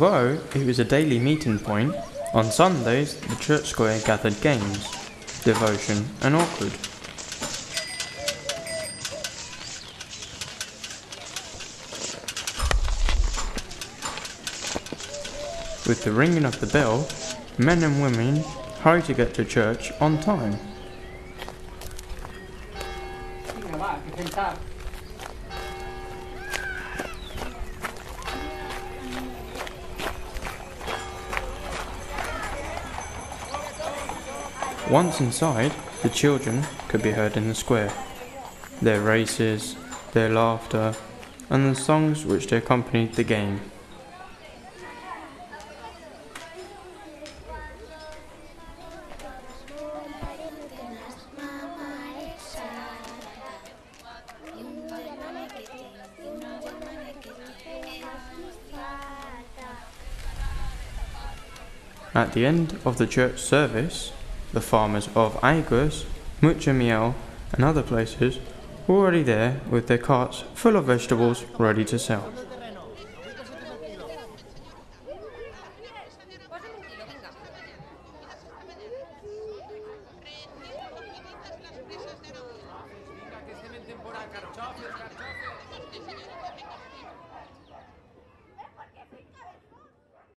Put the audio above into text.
Although it was a daily meeting point, on Sundays the church square gathered games, devotion, and awkward. With the ringing of the bell, men and women hurry to get to church on time. Once inside, the children could be heard in the square. Their races, their laughter, and the songs which accompanied the game. At the end of the church service, the farmers of Aigües, Muchamiel, and other places were already there with their carts full of vegetables ready to sell.